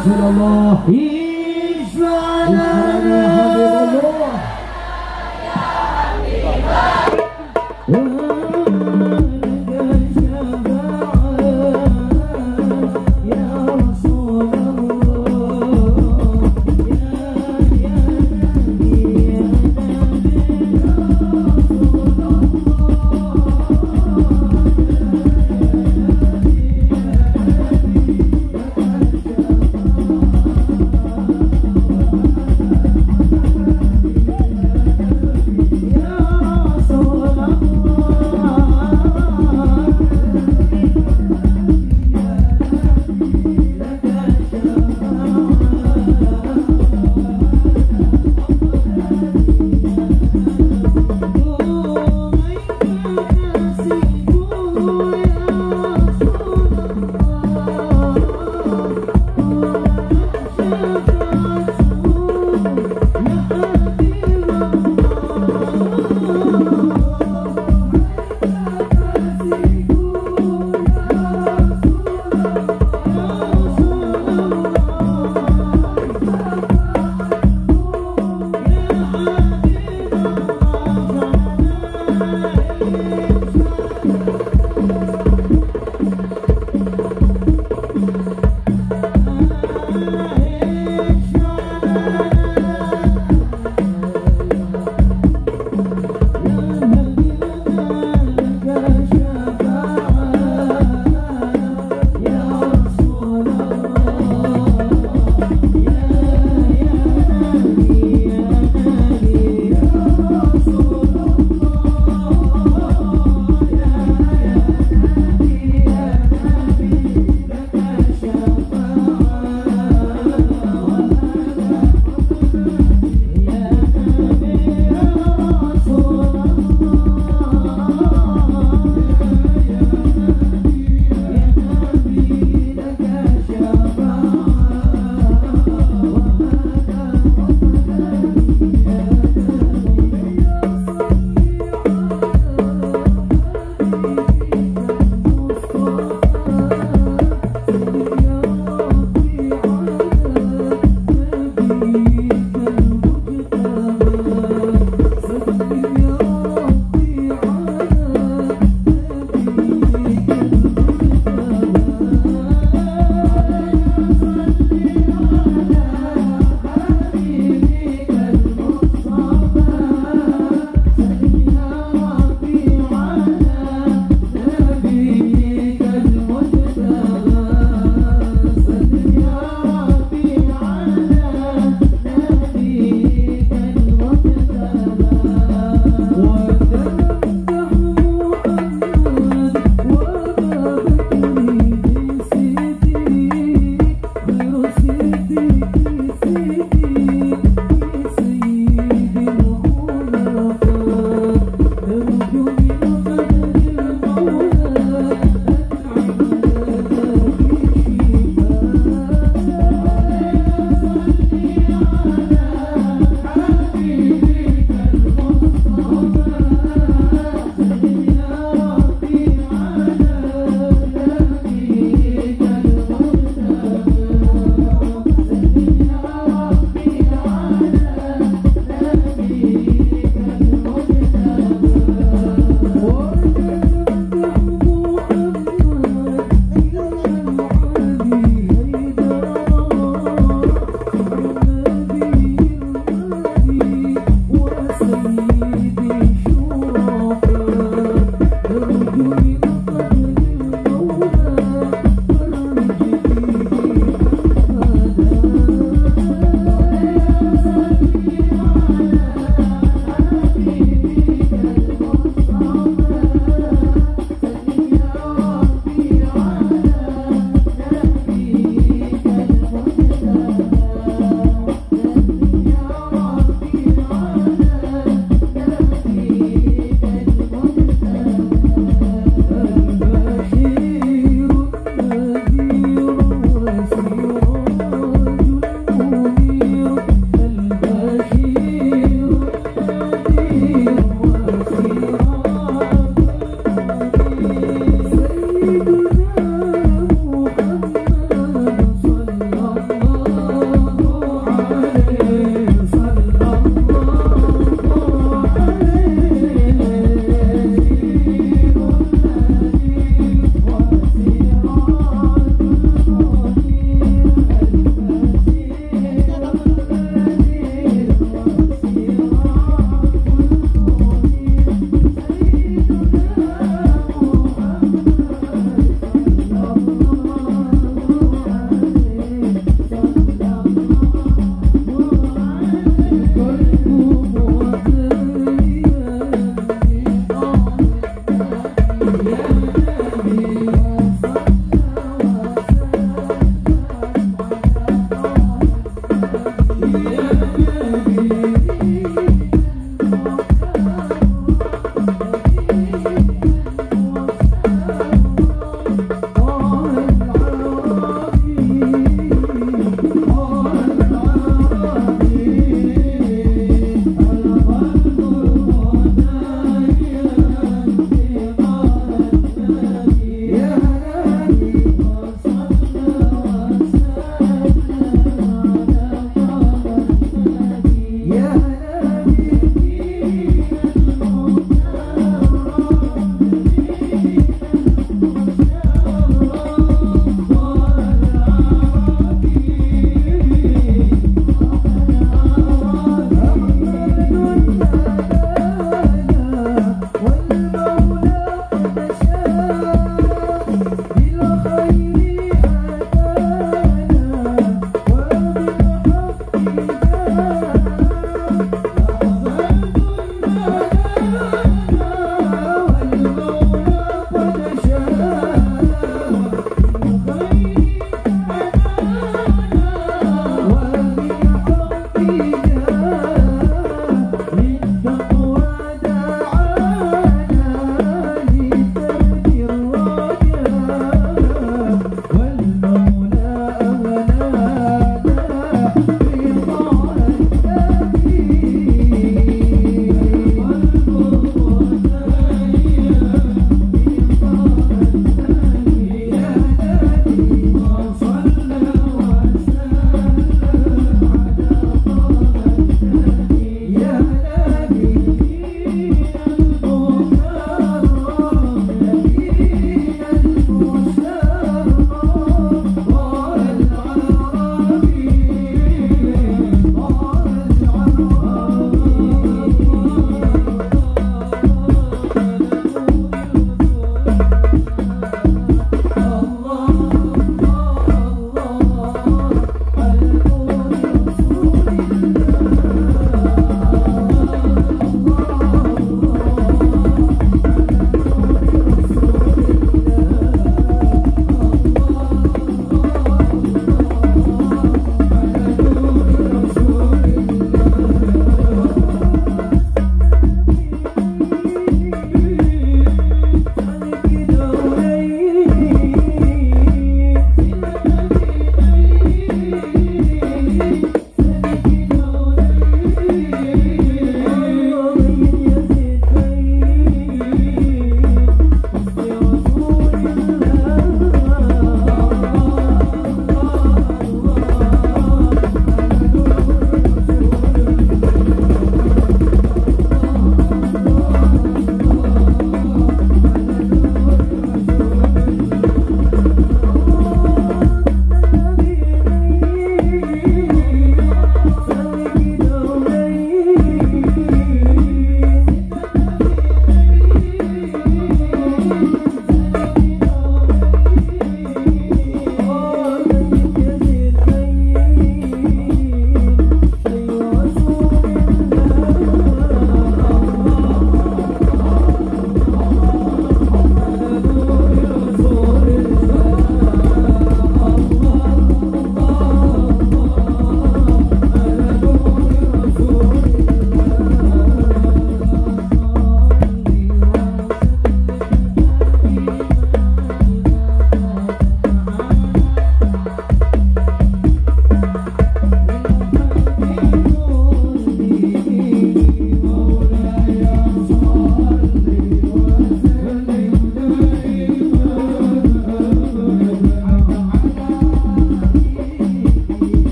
Alhamdulillah.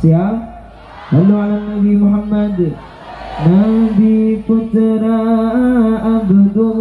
Siap Lalu ala Nabi Muhammad. Nabi Putra Abdullah